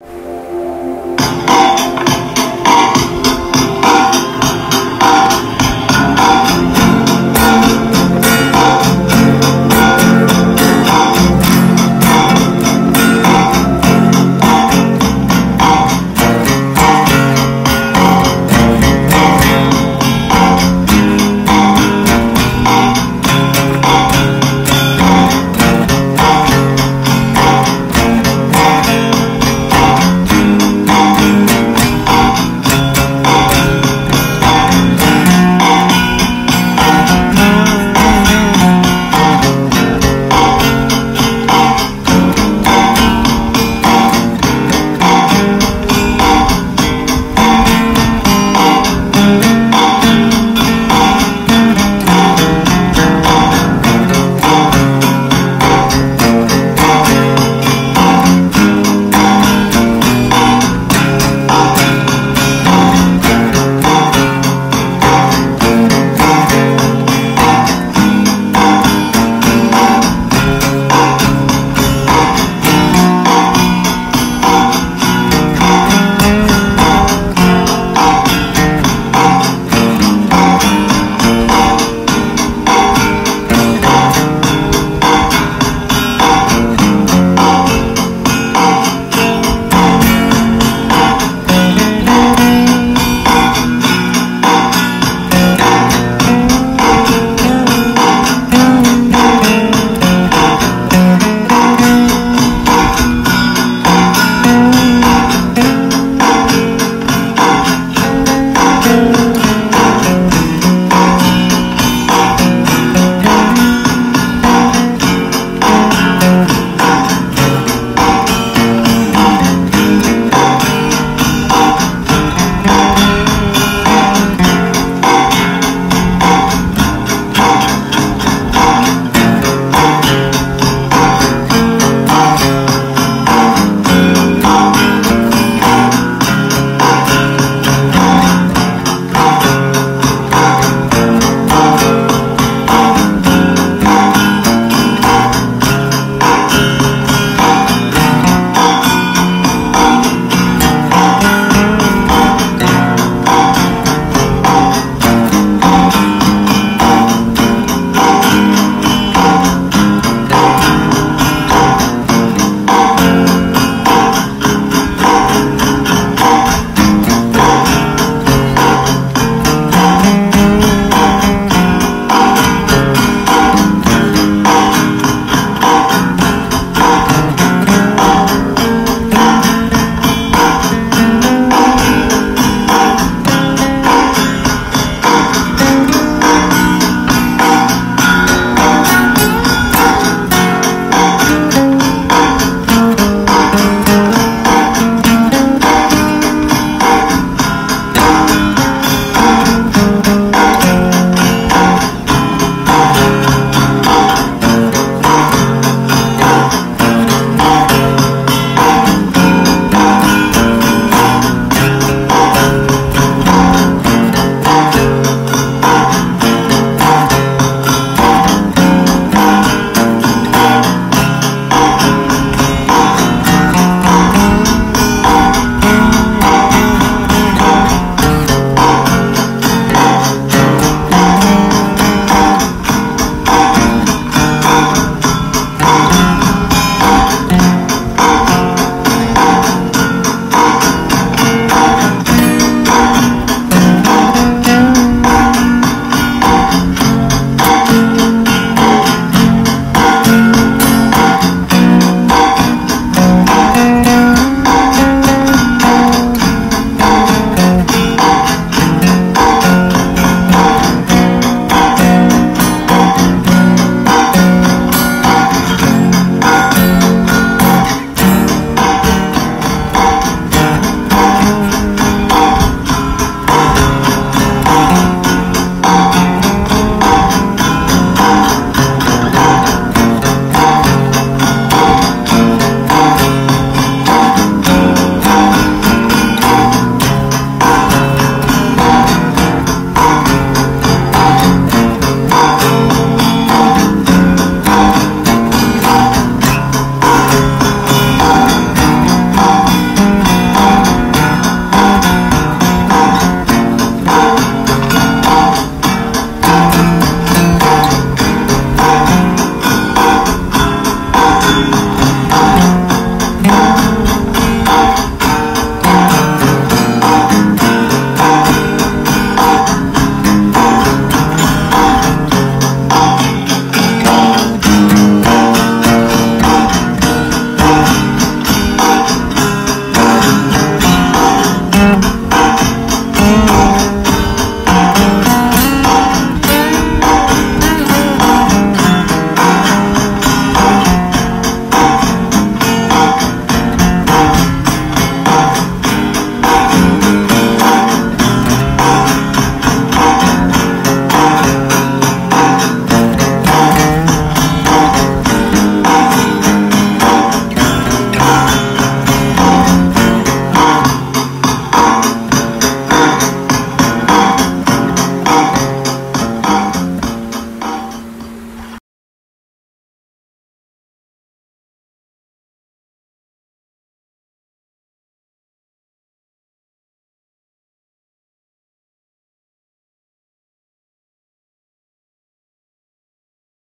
you.